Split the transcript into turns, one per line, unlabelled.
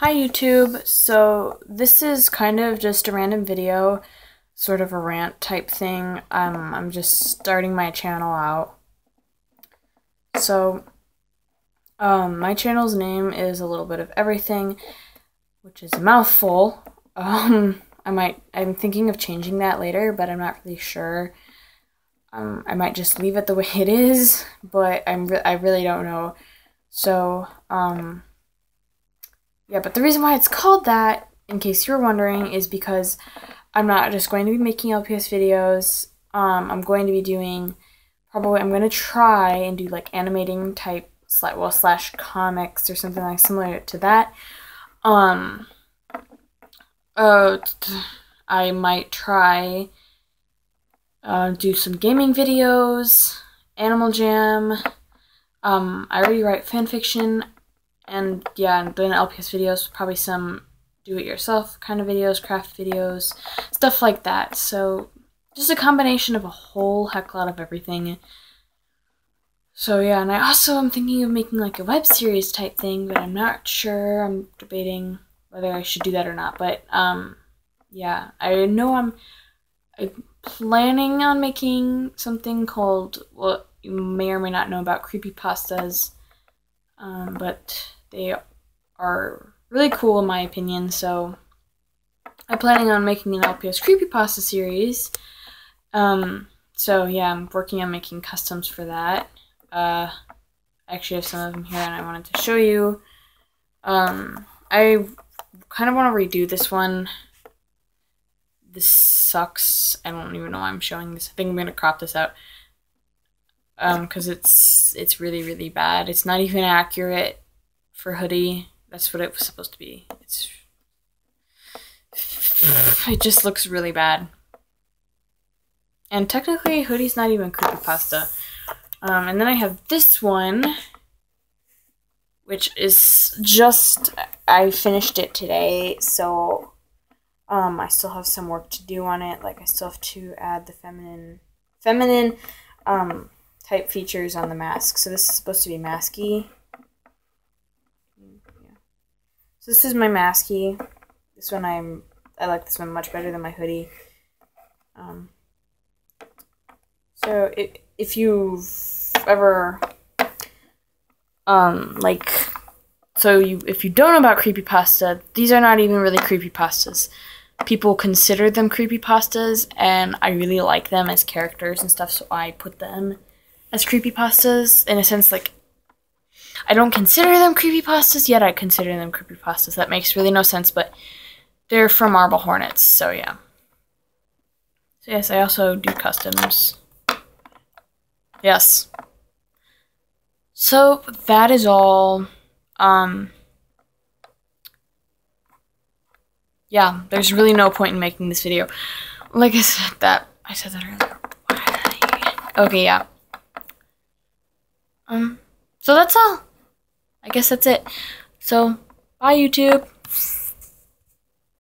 Hi YouTube. So this is kind of just a random video, sort of a rant type thing. Um, I'm just starting my channel out. So, um, my channel's name is a little bit of everything, which is a mouthful. Um, I might, I'm thinking of changing that later, but I'm not really sure. Um, I might just leave it the way it is, but I'm, re I really don't know. So, um, yeah, but the reason why it's called that, in case you're wondering, is because I'm not just going to be making LPS videos. Um, I'm going to be doing probably I'm going to try and do like animating type well slash comics or something like similar to that. Um, uh, I might try uh, do some gaming videos, Animal Jam. Um, I already write fan fiction and yeah, and then LPS videos, probably some do-it-yourself kind of videos, craft videos, stuff like that. So just a combination of a whole heck lot of everything. So yeah, and I also am thinking of making like a web series type thing, but I'm not sure. I'm debating whether I should do that or not. But um, yeah, I know I'm, I'm planning on making something called what you may or may not know about creepy pastas. Um, but they are really cool in my opinion, so I'm planning on making an LPS creepypasta series. Um, so yeah, I'm working on making customs for that. Uh, I actually have some of them here and I wanted to show you. Um, I kind of want to redo this one. This sucks. I don't even know why I'm showing this. I think I'm going to crop this out. Um, because it's, it's really, really bad. It's not even accurate for hoodie. That's what it was supposed to be. It's it just looks really bad. And technically, hoodie's not even creepypasta. Um, and then I have this one, which is just I finished it today, so um, I still have some work to do on it. Like I still have to add the feminine, feminine um, type features on the mask. So this is supposed to be masky. So this is my masky. This one I'm I like this one much better than my hoodie. Um, so it, if you've ever um like so you if you don't know about creepy pasta, these are not even really creepy pastas. People consider them creepy pastas, and I really like them as characters and stuff, so I put them as creepy pastas in a sense like I don't consider them creepypastas, yet I consider them creepypastas. That makes really no sense, but they're from Marble Hornets, so yeah. So yes, I also do customs. Yes. So that is all. Um, yeah, there's really no point in making this video. Like I said that I said that earlier. Okay, yeah. Um, so that's all. I guess that's it. So, bye YouTube.